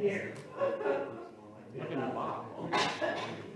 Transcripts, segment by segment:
Here.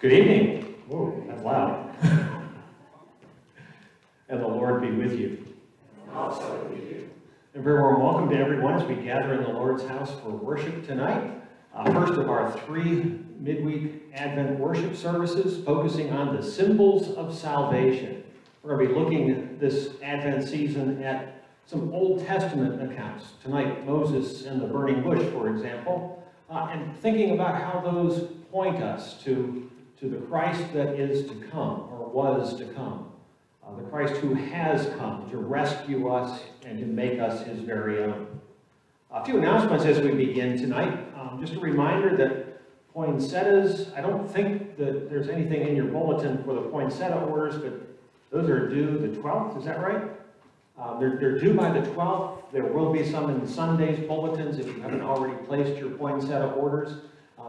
Good evening. Whoa, that's loud. and the Lord be with you. Also with you. And very warm welcome to everyone as we gather in the Lord's house for worship tonight. Uh, first of our three midweek Advent worship services focusing on the symbols of salvation. We're going to be looking at this Advent season at some Old Testament accounts. Tonight, Moses and the burning bush, for example, uh, and thinking about how those point us to, to the Christ that is to come, or was to come. Uh, the Christ who has come to rescue us and to make us his very own. A few announcements as we begin tonight. Um, just a reminder that poinsettias, I don't think that there's anything in your bulletin for the poinsettia orders, but those are due the 12th, is that right? Uh, they're, they're due by the 12th. There will be some in Sunday's bulletins if you haven't already placed your poinsettia orders.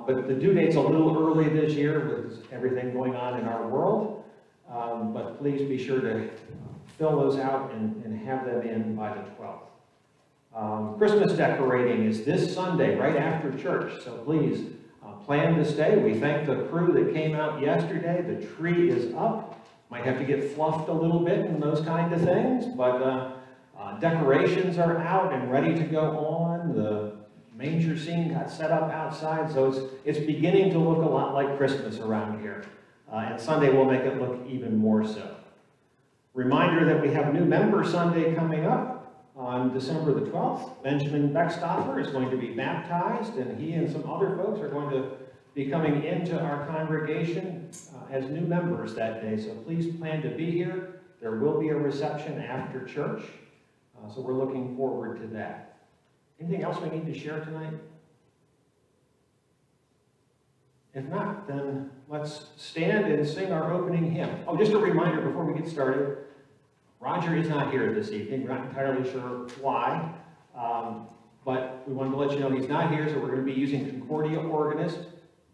But the due date's a little early this year with everything going on in our world. Um, but please be sure to fill those out and, and have them in by the 12th. Um, Christmas decorating is this Sunday, right after church, so please uh, plan to stay. We thank the crew that came out yesterday. The tree is up. Might have to get fluffed a little bit and those kind of things, but uh, uh, decorations are out and ready to go on. The manger scene got set up outside, so it's, it's beginning to look a lot like Christmas around here. Uh, and Sunday will make it look even more so. Reminder that we have new member Sunday coming up on December the 12th. Benjamin Beckstoffer is going to be baptized, and he and some other folks are going to be coming into our congregation uh, as new members that day. So please plan to be here. There will be a reception after church, uh, so we're looking forward to that. Anything else we need to share tonight? If not, then let's stand and sing our opening hymn. Oh, just a reminder before we get started, Roger is not here this evening. We're not entirely sure why, um, but we wanted to let you know he's not here, so we're going to be using Concordia Organist.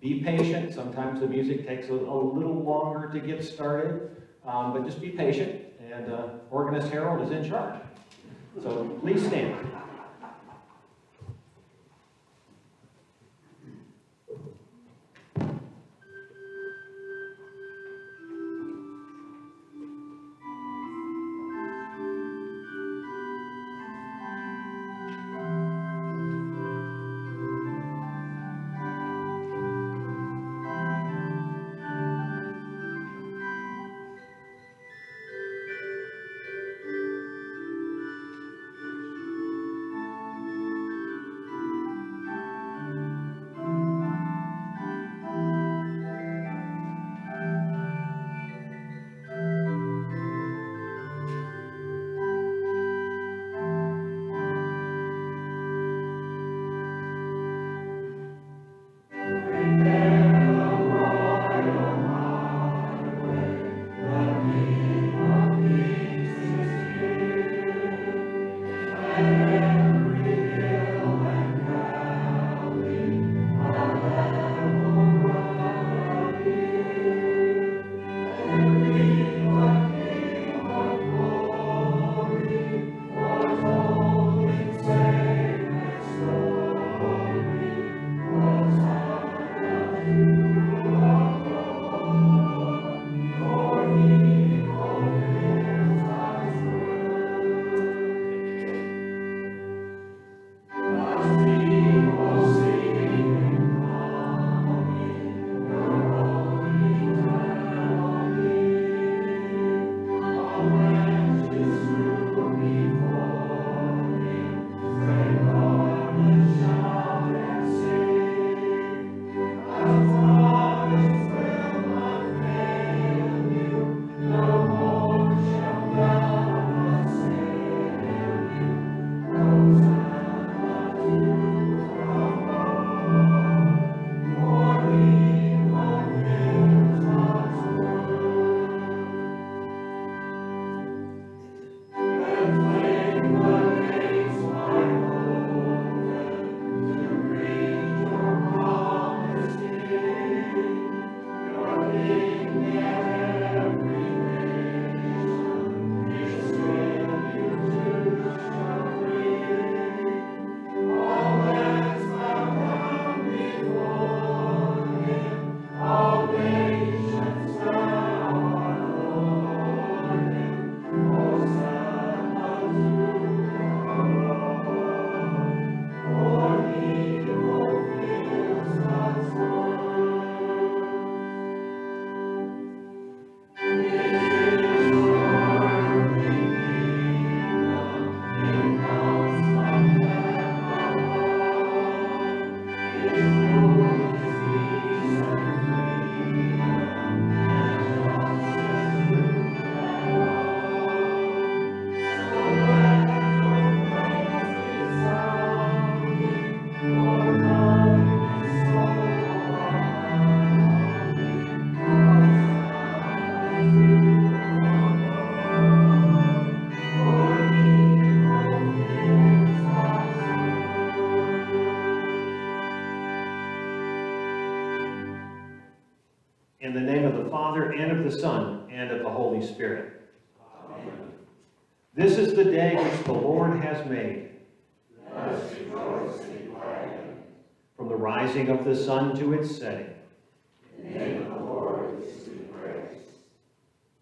Be patient. Sometimes the music takes a, a little longer to get started, um, but just be patient, and uh, Organist Harold is in charge. So please stand. Son, and of the Holy Spirit. This is the day which the Lord has made. From the rising of the sun to its setting.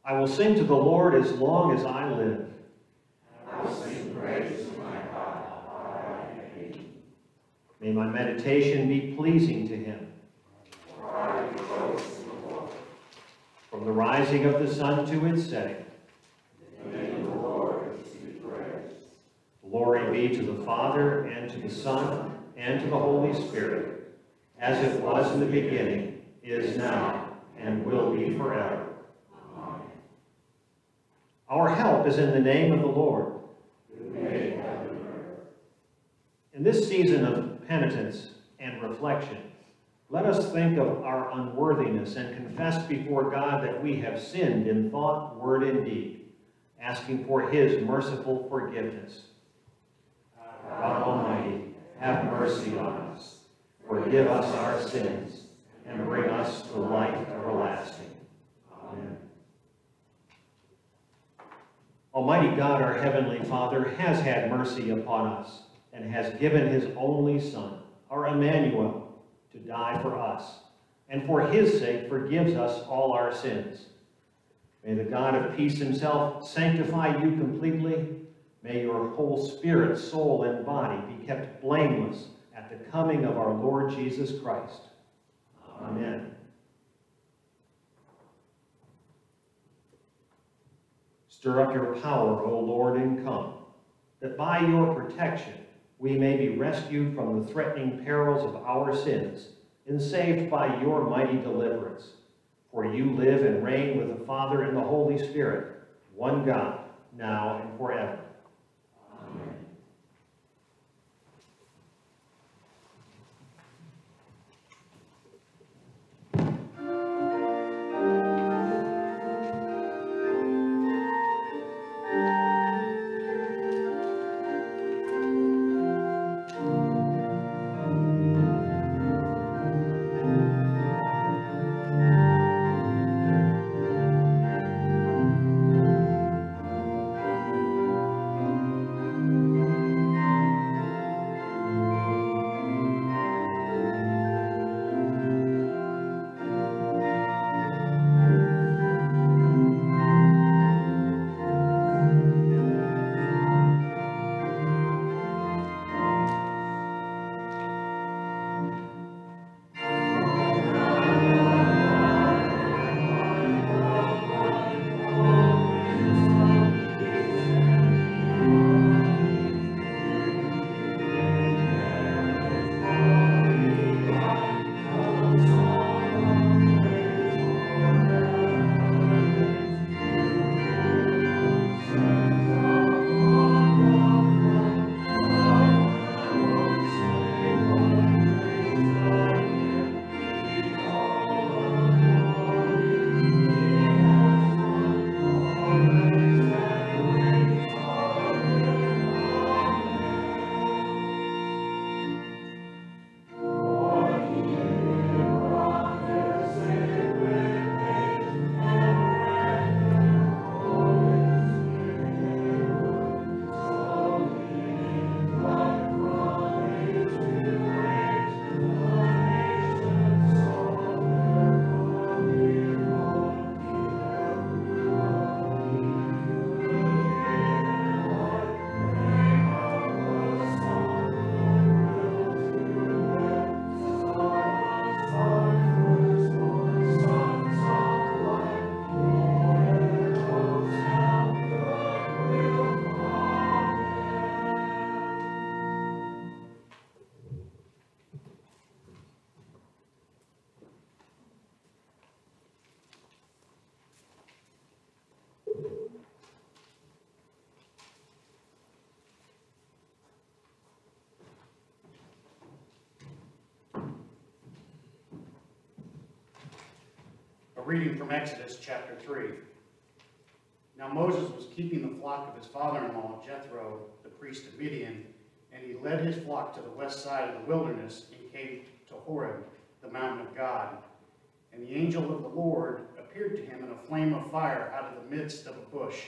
I will sing to the Lord as long as I live. I will sing praise to my God. May my meditation be pleasing to him. From the rising of the sun to its setting. Glory be to the Father, and to the Son, and to the Holy Spirit, as it was in the beginning, is now, and will be forever. Our help is in the name of the Lord. In this season of penitence and reflection, let us think of our unworthiness and confess before God that we have sinned in thought, word, and deed, asking for his merciful forgiveness. God Almighty, have mercy on us, forgive us our sins, and bring us to life everlasting. Amen. Almighty God, our Heavenly Father, has had mercy upon us and has given his only Son, our Emmanuel, to die for us, and for his sake forgives us all our sins. May the God of peace himself sanctify you completely. May your whole spirit, soul, and body be kept blameless at the coming of our Lord Jesus Christ. Amen. Stir up your power, O Lord, and come, that by your protection we may be rescued from the threatening perils of our sins and saved by your mighty deliverance. For you live and reign with the Father and the Holy Spirit, one God, now and forever. Reading from Exodus chapter 3. Now Moses was keeping the flock of his father-in-law Jethro, the priest of Midian, and he led his flock to the west side of the wilderness and came to Horeb, the mountain of God. And the angel of the Lord appeared to him in a flame of fire out of the midst of a bush.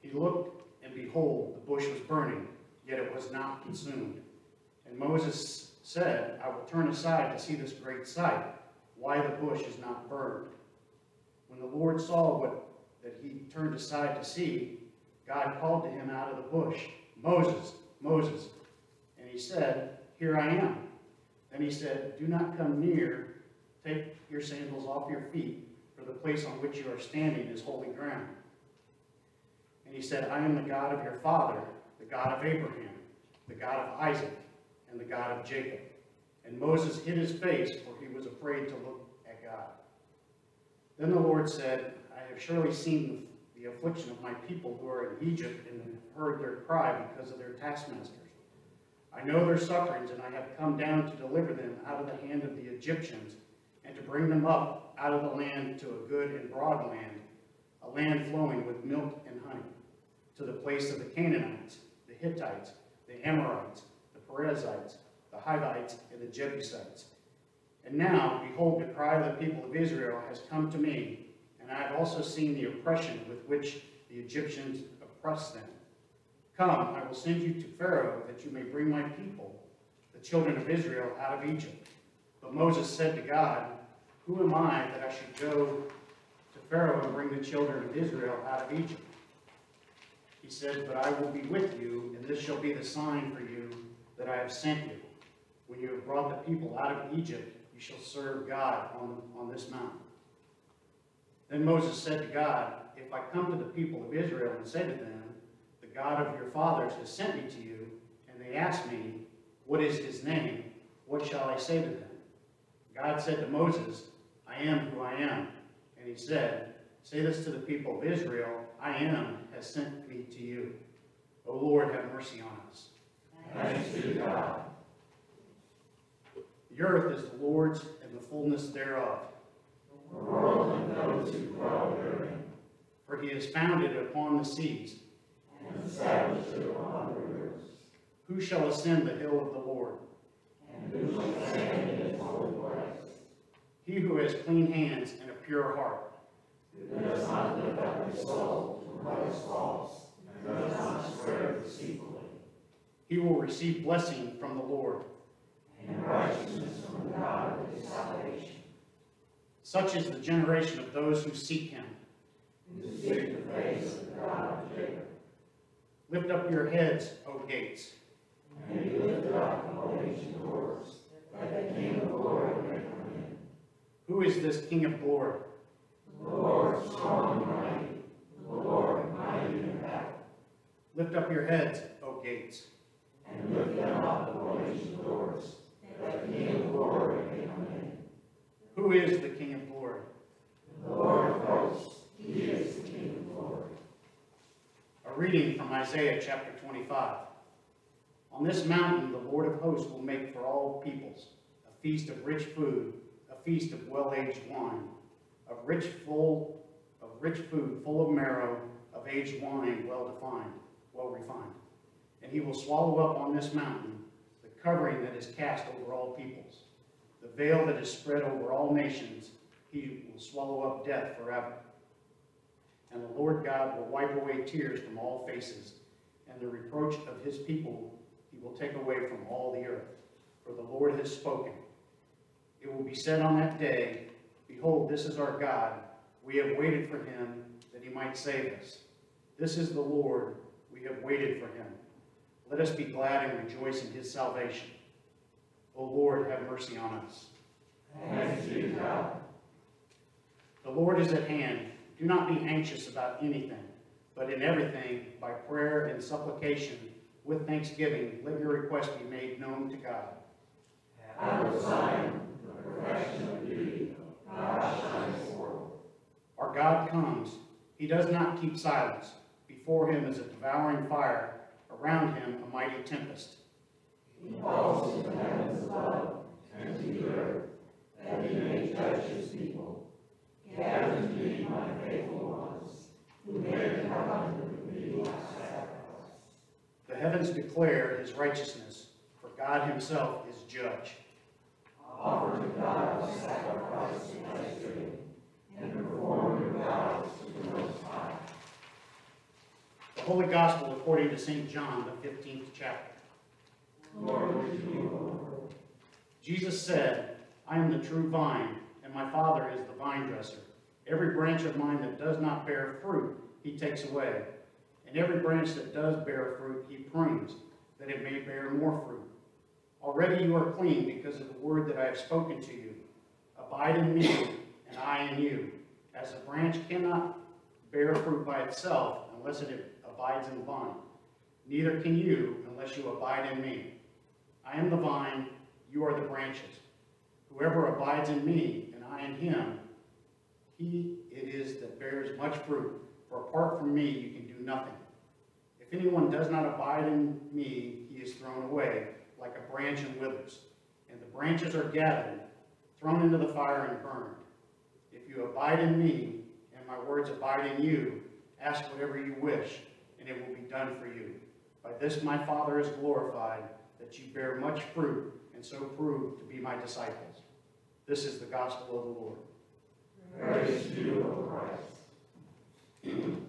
He looked, and behold, the bush was burning, yet it was not consumed. And Moses said, I will turn aside to see this great sight, why the bush is not burned. When the Lord saw what that he turned aside to see, God called to him out of the bush, Moses, Moses. And he said, Here I am. Then he said, Do not come near. Take your sandals off your feet, for the place on which you are standing is holy ground. And he said, I am the God of your father, the God of Abraham, the God of Isaac, and the God of Jacob. And Moses hid his face, for he was afraid to look at God. Then the Lord said, I have surely seen the affliction of my people who are in Egypt, and heard their cry because of their taskmasters. I know their sufferings, and I have come down to deliver them out of the hand of the Egyptians, and to bring them up out of the land to a good and broad land, a land flowing with milk and honey, to the place of the Canaanites, the Hittites, the Amorites, the Perizzites, the Hivites, and the Jebusites. And now, behold, the cry of the people of Israel has come to me, and I have also seen the oppression with which the Egyptians oppress them. Come, I will send you to Pharaoh, that you may bring my people, the children of Israel, out of Egypt. But Moses said to God, Who am I that I should go to Pharaoh and bring the children of Israel out of Egypt? He said, But I will be with you, and this shall be the sign for you that I have sent you. When you have brought the people out of Egypt, you shall serve God on, on this mountain. Then Moses said to God, If I come to the people of Israel and say to them, The God of your fathers has sent me to you, and they ask me, What is his name? What shall I say to them? God said to Moses, I am who I am. And he said, Say this to the people of Israel, I am has sent me to you. O Lord, have mercy on us. Thanks be to God. The earth is the Lord's and the fullness thereof. The world and those who dwell therein, For he has founded it upon the seas. and established it upon the rivers. Who shall ascend the hill of the Lord? And who shall stand in his holy place? He who has clean hands and a pure heart. Who does not lift up his soul to what is false, and does not swear deceitfully, He will receive blessing from the Lord. And righteousness from God of his salvation. Such is the generation of those who seek him. Who seek the face of the God of Jacob, Lift up your heads, O gates, and he lifted up the holy doors, that the King of glory may come in. Who is this King of glory? The Lord strong and mighty, the Lord mighty in battle. Lift up your heads, O gates. and lift them up the holy doors, King of glory in. Who is the King of glory? The Lord of hosts, he is the King of glory. A reading from Isaiah chapter 25. On this mountain the Lord of hosts will make for all peoples a feast of rich food, a feast of well-aged wine, of rich full of rich food full of marrow, of aged wine well defined, well refined. And he will swallow up on this mountain covering that is cast over all peoples, the veil that is spread over all nations. He will swallow up death forever. And the Lord God will wipe away tears from all faces, and the reproach of his people he will take away from all the earth. For the Lord has spoken. It will be said on that day, Behold, this is our God. We have waited for him that he might save us. This is the Lord. We have waited for him. Let us be glad and rejoice in his salvation. O Lord, have mercy on us. Thanks be God. The Lord is at hand. Do not be anxious about anything, but in everything, by prayer and supplication, with thanksgiving, let your request be made known to God. Of Zion, the perfection of beauty, God shines forth. Our God comes. He does not keep silence. Before him is a devouring fire, around him a mighty tempest. He falls to the heavens above, and to the earth, that he may judge his people. Gather to me my faithful ones, who make a covenant with me like sacrifice. The heavens declare his righteousness, for God himself is judge. Offer to God a sacrifice of thanksgiving, and perform your vows to the Most. The Holy Gospel according to St. John, the 15th chapter. You, Lord. Jesus said, I am the true vine, and my Father is the vine dresser. Every branch of mine that does not bear fruit, he takes away. And every branch that does bear fruit, he prunes, that it may bear more fruit. Already you are clean because of the word that I have spoken to you. Abide in me, and I in you. As a branch cannot bear fruit by itself unless it abides in the vine, neither can you unless you abide in me. I am the vine, you are the branches. Whoever abides in me, and I in him, he it is that bears much fruit, for apart from me you can do nothing. If anyone does not abide in me, he is thrown away like a branch and withers, and the branches are gathered, thrown into the fire and burned. If you abide in me, and my words abide in you, ask whatever you wish, and it will be done for you. By this my Father is glorified, that you bear much fruit, and so prove to be my disciples. This is the gospel of the Lord. Praise to you, O Christ.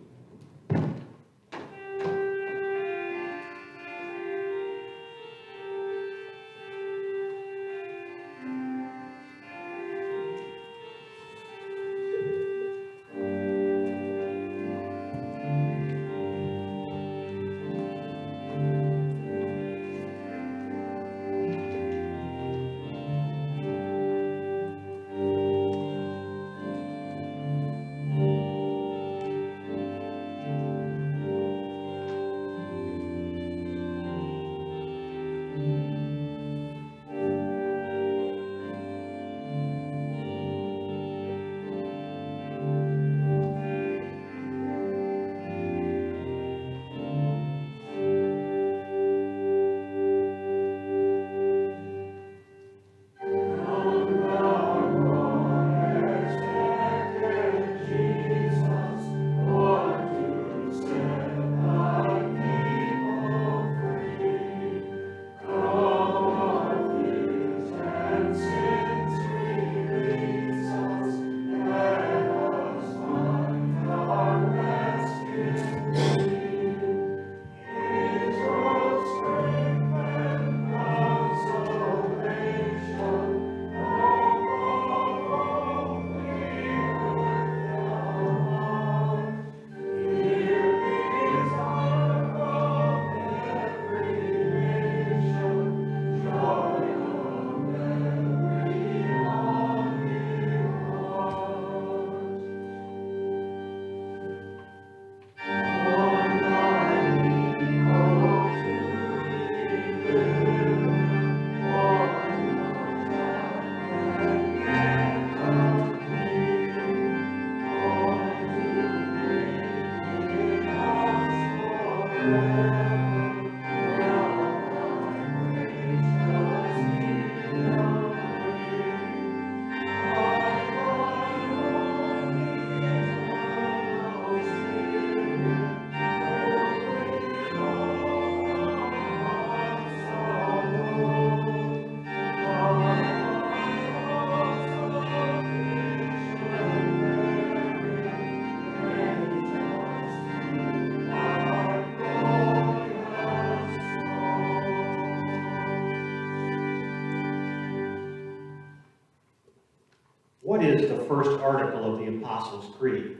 Is the first article of the Apostles' Creed?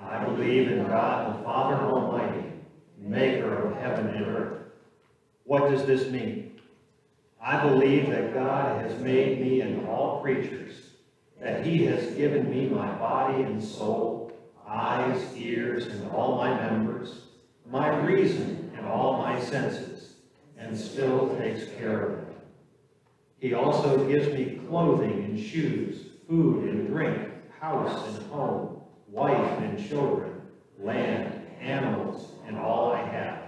I believe in God the Father Almighty, maker of heaven and earth. What does this mean? I believe that God has made me and all creatures, that he has given me my body and soul, eyes, ears, and all my members, my reason and all my senses, and still takes care of them. He also gives me clothing and shoes, food and drink, house and home, wife and children, land, animals, and all I have.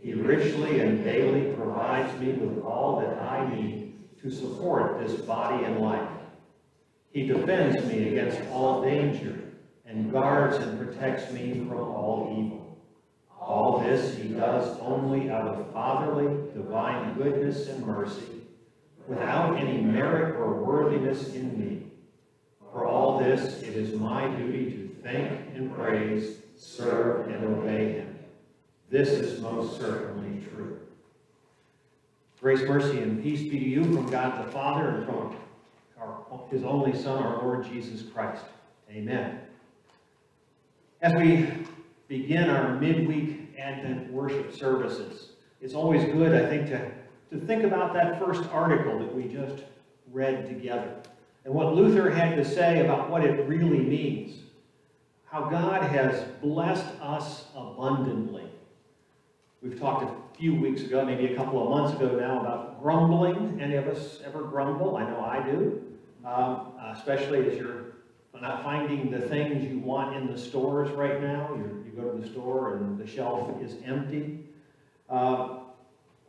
He richly and daily provides me with all that I need to support this body and life. He defends me against all danger and guards and protects me from all evil. All this he does only out of fatherly, divine goodness and mercy, without any merit or worthiness in me. For all this, it is my duty to thank and praise, serve and obey him. This is most certainly true. Grace, mercy, and peace be to you from God the Father and from our, his only Son, our Lord Jesus Christ. Amen. As we begin our midweek Advent worship services, it's always good, I think, to, to think about that first article that we just read together and what Luther had to say about what it really means. How God has blessed us abundantly. We've talked a few weeks ago, maybe a couple of months ago now, about grumbling. Any of us ever grumble? I know I do. Um, especially as you're not finding the things you want in the stores right now. You're, you go to the store and the shelf is empty. Uh,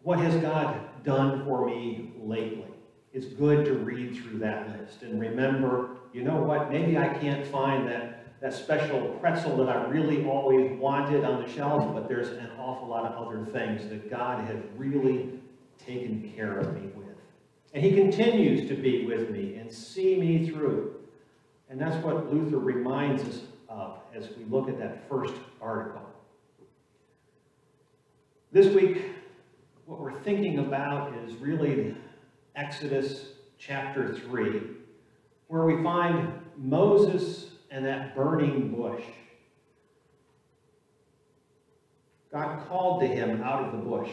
what has God done for me lately? It's good to read through that list and remember, you know what, maybe I can't find that, that special pretzel that I really always wanted on the shelf, but there's an awful lot of other things that God has really taken care of me with. And he continues to be with me and see me through. And that's what Luther reminds us of as we look at that first article. This week, what we're thinking about is really Exodus chapter 3, where we find Moses and that burning bush. God called to him out of the bush,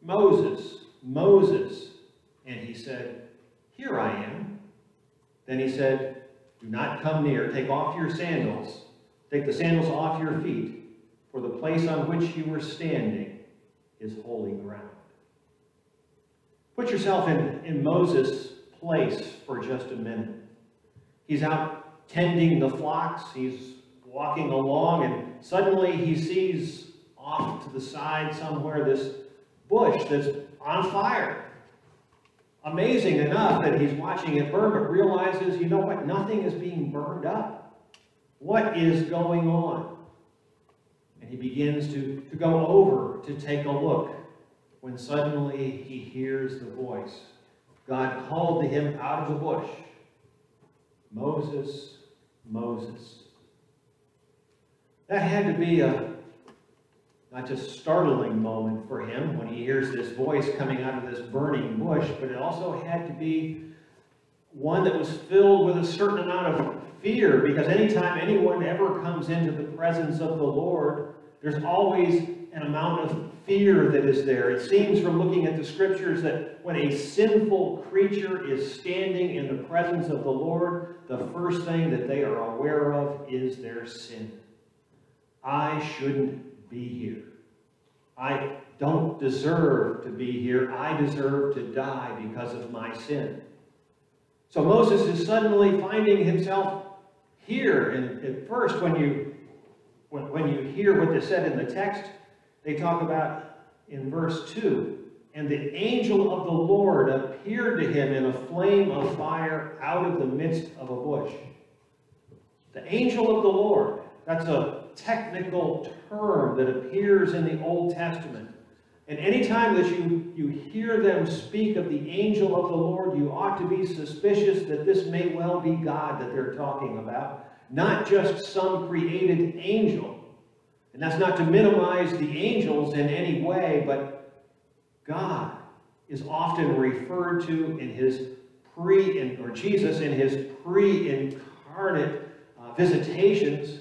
Moses, Moses. And he said, Here I am. Then he said, Do not come near. Take off your sandals. Take the sandals off your feet, for the place on which you were standing is holy ground. Put yourself in, in Moses' place for just a minute. He's out tending the flocks. He's walking along, and suddenly he sees off to the side somewhere this bush that's on fire. Amazing enough that he's watching it burn, but realizes, you know what, nothing is being burned up. What is going on? And he begins to, to go over to take a look when suddenly he hears the voice. God called to him out of the bush, Moses, Moses. That had to be a not just startling moment for him when he hears this voice coming out of this burning bush, but it also had to be one that was filled with a certain amount of fear because anytime anyone ever comes into the presence of the Lord, there's always an amount of fear that is there. It seems from looking at the scriptures that when a sinful creature is standing in the presence of the Lord, the first thing that they are aware of is their sin. I shouldn't be here. I don't deserve to be here. I deserve to die because of my sin. So Moses is suddenly finding himself here. And at first, when you, when, when you hear what they said in the text, they talk about in verse 2 and the angel of the Lord appeared to him in a flame of fire out of the midst of a bush. The angel of the Lord, that's a technical term that appears in the Old Testament. And anytime that you, you hear them speak of the angel of the Lord, you ought to be suspicious that this may well be God that they're talking about, not just some created angel. And that's not to minimize the angels in any way, but God is often referred to in his pre, or Jesus in his pre-incarnate uh, visitations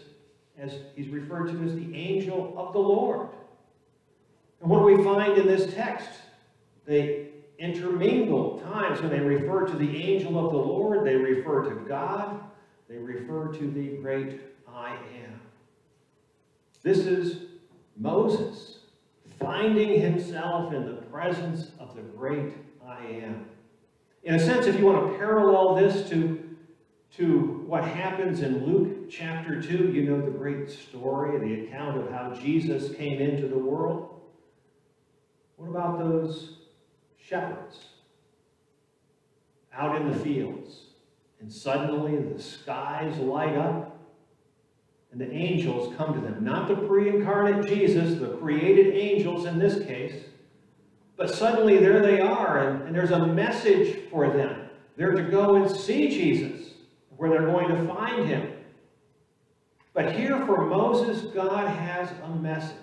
as he's referred to as the angel of the Lord. And what do we find in this text? They intermingle times when they refer to the angel of the Lord, they refer to God, they refer to the great I am. This is Moses finding himself in the presence of the great I am. In a sense, if you want to parallel this to to what happens in Luke chapter 2. You know the great story, the account of how Jesus came into the world. What about those shepherds out in the fields? And suddenly the skies light up and the angels come to them. Not the pre-incarnate Jesus, the created angels in this case, but suddenly there they are and, and there's a message for them. They're to go and see Jesus where they're going to find him. But here for Moses, God has a message.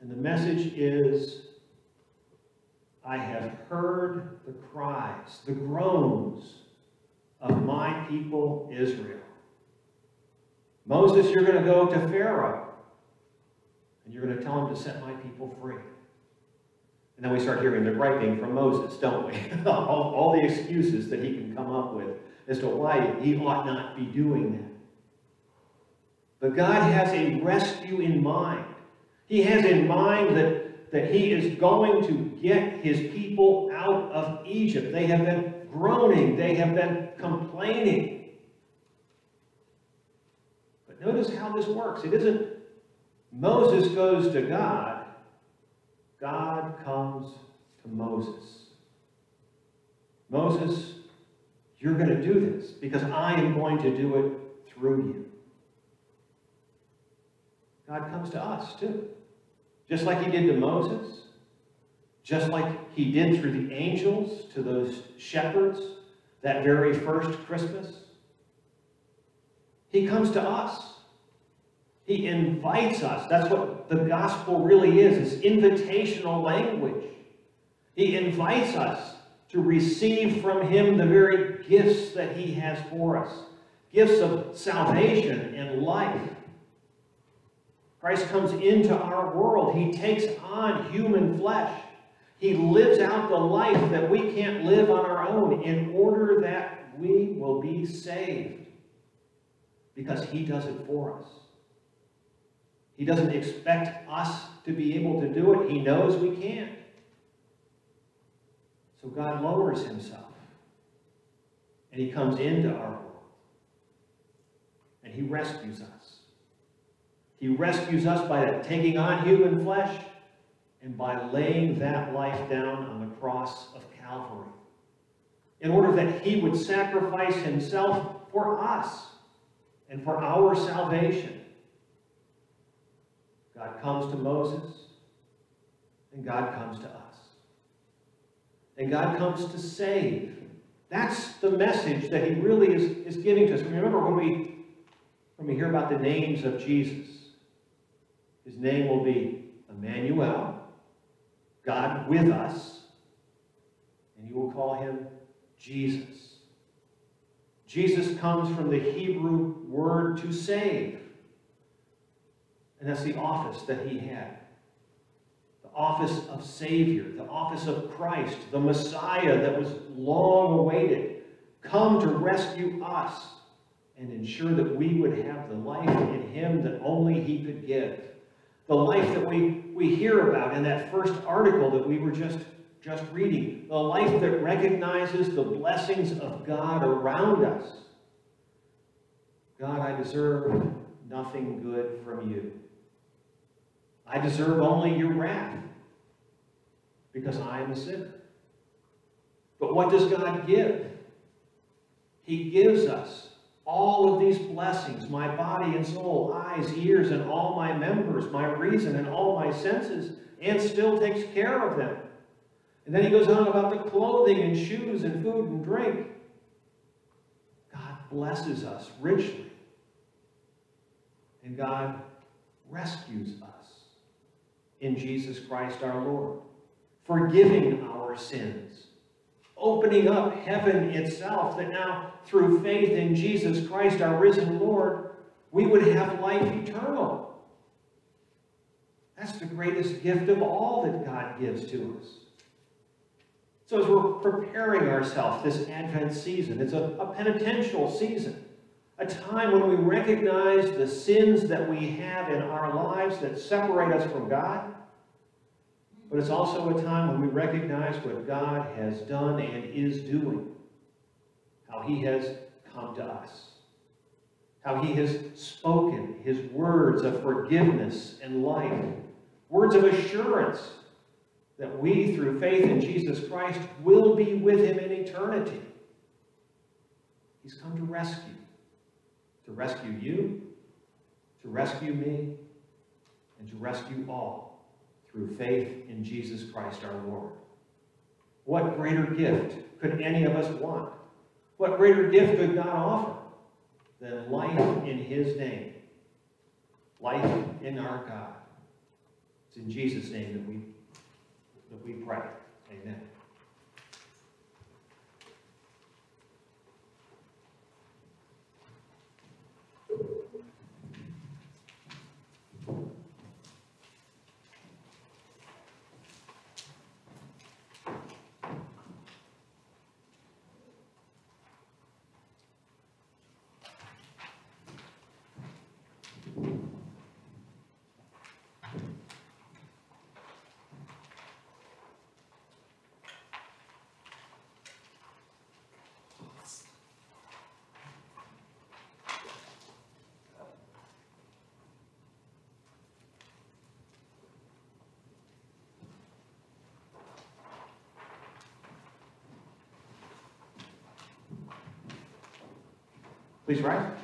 And the message is, I have heard the cries, the groans of my people Israel. Moses, you're going to go to Pharaoh, and you're going to tell him to set my people free. And then we start hearing the griping from Moses, don't we? all, all the excuses that he can come up with as to why he ought not be doing that. But God has a rescue in mind. He has in mind that, that he is going to get his people out of Egypt. They have been groaning. They have been complaining. Notice how this works. It isn't Moses goes to God. God comes to Moses. Moses, you're going to do this because I am going to do it through you. God comes to us too. Just like he did to Moses, just like he did through the angels to those shepherds that very first Christmas. He comes to us. He invites us. That's what the gospel really is. It's invitational language. He invites us to receive from him the very gifts that he has for us. Gifts of salvation and life. Christ comes into our world. He takes on human flesh. He lives out the life that we can't live on our own in order that we will be saved. Because he does it for us. He doesn't expect us to be able to do it. He knows we can't. So God lowers himself. And he comes into our world. And he rescues us. He rescues us by taking on human flesh and by laying that life down on the cross of Calvary in order that he would sacrifice himself for us and for our salvation. God comes to Moses, and God comes to us. And God comes to save. That's the message that he really is, is giving to us. Remember when we, when we hear about the names of Jesus, his name will be Emmanuel, God with us, and you will call him Jesus. Jesus comes from the Hebrew word to save. And that's the office that he had. The office of Savior, the office of Christ, the Messiah that was long awaited, come to rescue us and ensure that we would have the life in him that only he could give. The life that we, we hear about in that first article that we were just, just reading. The life that recognizes the blessings of God around us. God, I deserve nothing good from you. I deserve only your wrath because I am a sinner. But what does God give? He gives us all of these blessings, my body and soul, eyes, ears, and all my members, my reason and all my senses, and still takes care of them. And then he goes on about the clothing and shoes and food and drink. God blesses us richly. And God rescues us in Jesus Christ our Lord, forgiving our sins, opening up heaven itself, that now through faith in Jesus Christ our risen Lord, we would have life eternal. That's the greatest gift of all that God gives to us. So as we're preparing ourselves this Advent season, it's a, a penitential season, a time when we recognize the sins that we have in our lives that separate us from God, but it's also a time when we recognize what God has done and is doing, how he has come to us, how he has spoken his words of forgiveness and life, words of assurance that we, through faith in Jesus Christ, will be with him in eternity. He's come to rescue, to rescue you, to rescue me, and to rescue all through faith in Jesus Christ our Lord. What greater gift could any of us want? What greater gift could God offer than life in his name? Life in our God. It's in Jesus' name that we, that we pray. Amen. Please rise.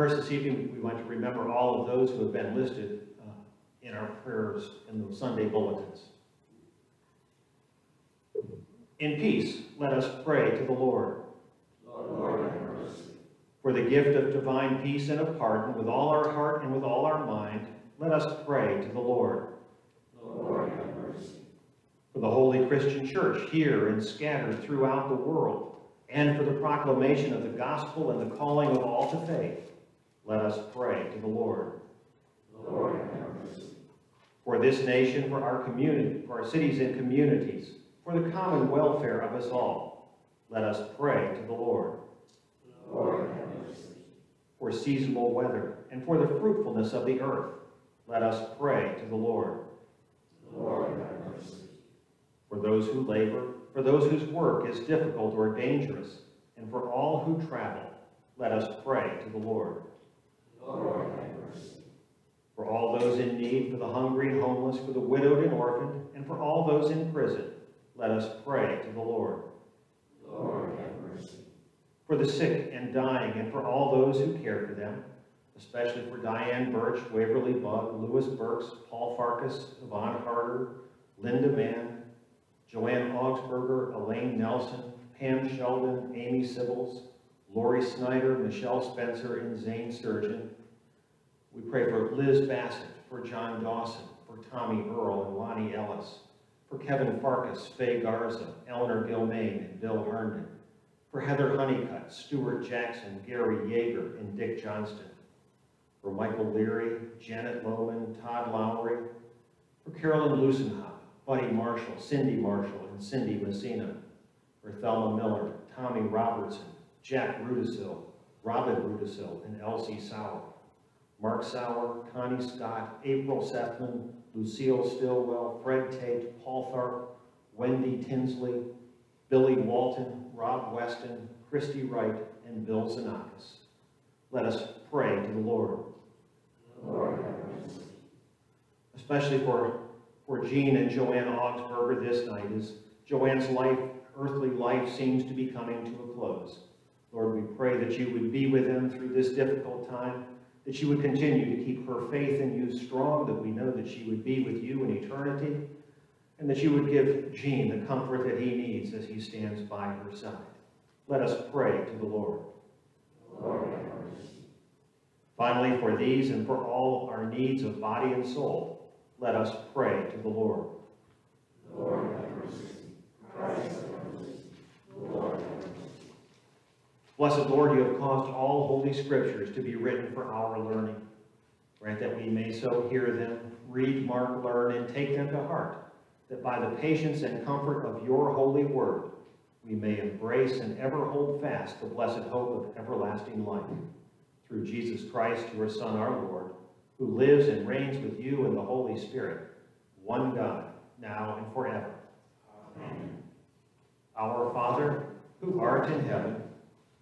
Prayers this evening, we want to remember all of those who have been listed uh, in our prayers in the Sunday bulletins. In peace, let us pray to the Lord. For the gift of divine peace and of pardon, with all our heart and with all our mind, let us pray to the Lord. For the Holy Christian Church here and scattered throughout the world, and for the proclamation of the gospel and the calling of all to faith, let us pray to the Lord. For this nation, for our community, for our cities and communities, for the common welfare of us all, let us pray to the Lord. For seasonable weather and for the fruitfulness of the earth, let us pray to the Lord. For those who labor, for those whose work is difficult or dangerous, and for all who travel, let us pray to the Lord. For all those in need, for the hungry and homeless, for the widowed and orphaned, and for all those in prison, let us pray to the Lord. For the sick and dying, and for all those who care for them, especially for Diane Birch, Waverly Bug, Louis Burks, Paul Farkas, Yvonne Harder, Linda Mann, Joanne Augsburger, Elaine Nelson, Pam Sheldon, Amy Sibbles, Lori Snyder, Michelle Spencer, and Zane Sturgeon. We pray for Liz Bassett, for John Dawson, for Tommy Earl and Lonnie Ellis, for Kevin Farkas, Faye Garza, Eleanor Gilmain, and Bill Herndon, for Heather Honeycutt, Stuart Jackson, Gary Yeager, and Dick Johnston, for Michael Leary, Janet Lohman, Todd Lowry, for Carolyn Lusenhoff, Buddy Marshall, Cindy Marshall, and Cindy Messina, for Thelma Miller, Tommy Robertson, Jack Rudisil, Robin Rudisil, and Elsie Sauer, Mark Sauer, Connie Scott, April Sethman, Lucille Stillwell, Fred Tate, Paul Tharp, Wendy Tinsley, Billy Walton, Rob Weston, Christy Wright, and Bill Zanakis. Let us pray to the Lord. Especially for, for Jean and Joanne Augsburger this night, as Joanne's life, earthly life seems to be coming to a close. Lord, we pray that you would be with them through this difficult time, that you would continue to keep her faith in you strong, that we know that she would be with you in eternity, and that you would give Jean the comfort that he needs as he stands by her side. Let us pray to the Lord. Lord. Finally, for these and for all our needs of body and soul, let us pray to the Lord. Lord have mercy. Christ have mercy. Lord have mercy. Blessed Lord, you have caused all holy scriptures to be written for our learning. Grant that we may so hear them, read, mark, learn, and take them to heart, that by the patience and comfort of your holy word, we may embrace and ever hold fast the blessed hope of everlasting life. Through Jesus Christ, your Son, our Lord, who lives and reigns with you in the Holy Spirit, one God, now and forever. Amen. Our Father, who art in heaven,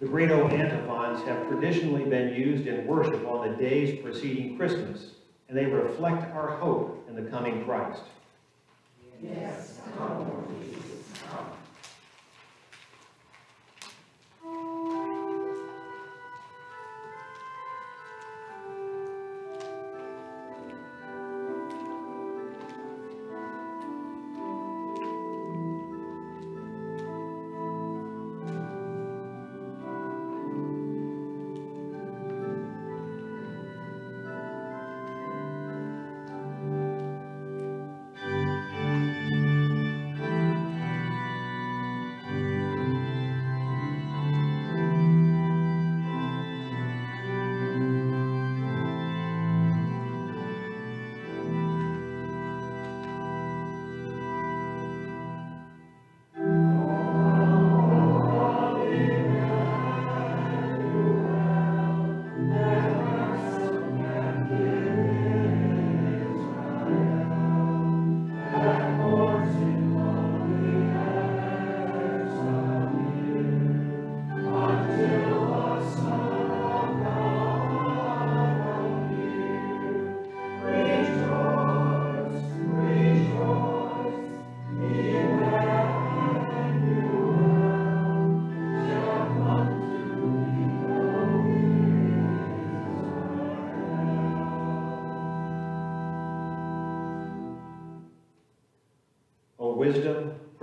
The Great O antiphons have traditionally been used in worship on the days preceding Christmas, and they reflect our hope in the coming Christ. Yes, come, Jesus, come.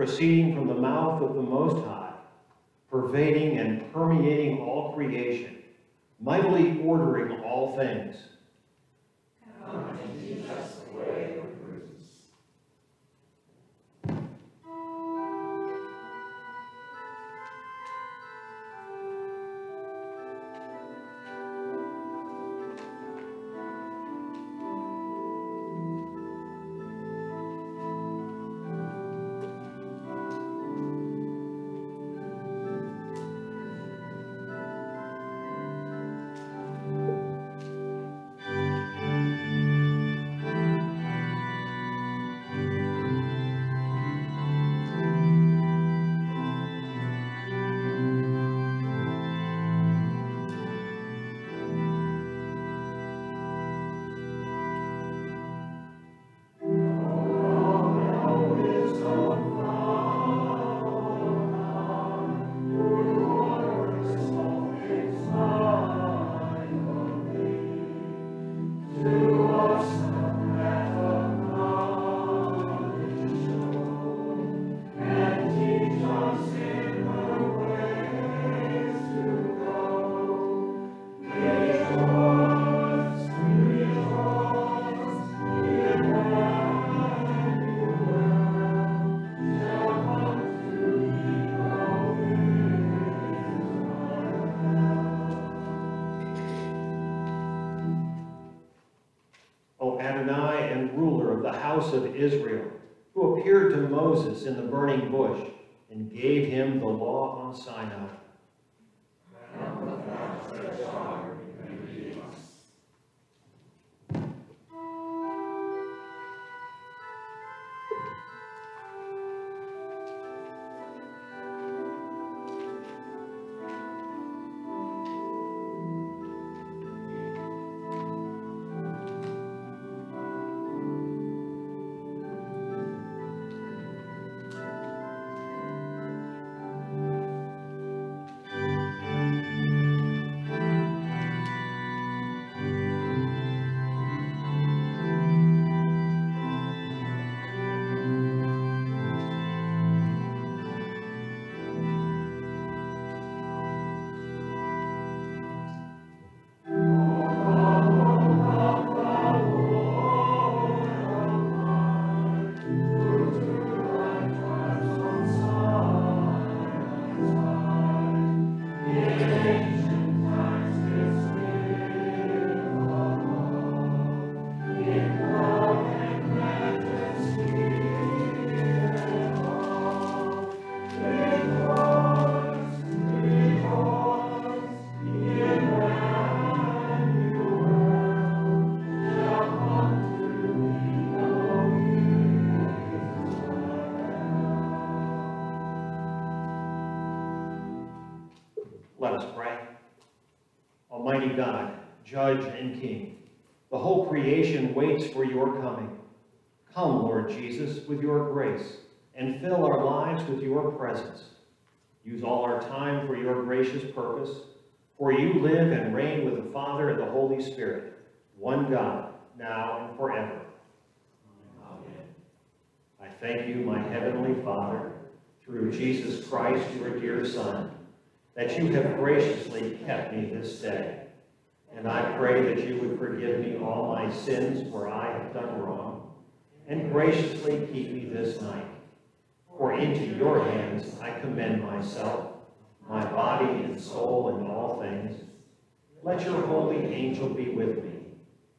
Proceeding with Judge and King, the whole creation waits for your coming. Come, Lord Jesus, with your grace, and fill our lives with your presence. Use all our time for your gracious purpose, for you live and reign with the Father and the Holy Spirit, one God, now and forever. Amen. I thank you, my heavenly Father, through Jesus Christ, your dear Son, that you have graciously kept me this day. And I pray that you would forgive me all my sins where I have done wrong, and graciously keep me this night. For into your hands I commend myself, my body and soul and all things. Let your holy angel be with me,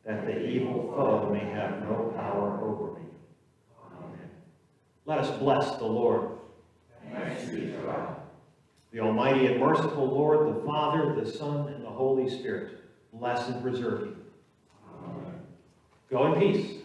that the evil foe may have no power over me. Amen. Let us bless the Lord. Thanks be to God. The Almighty and merciful Lord, the Father, the Son, and the Holy Spirit, bless and preserve you. Amen. Go in peace.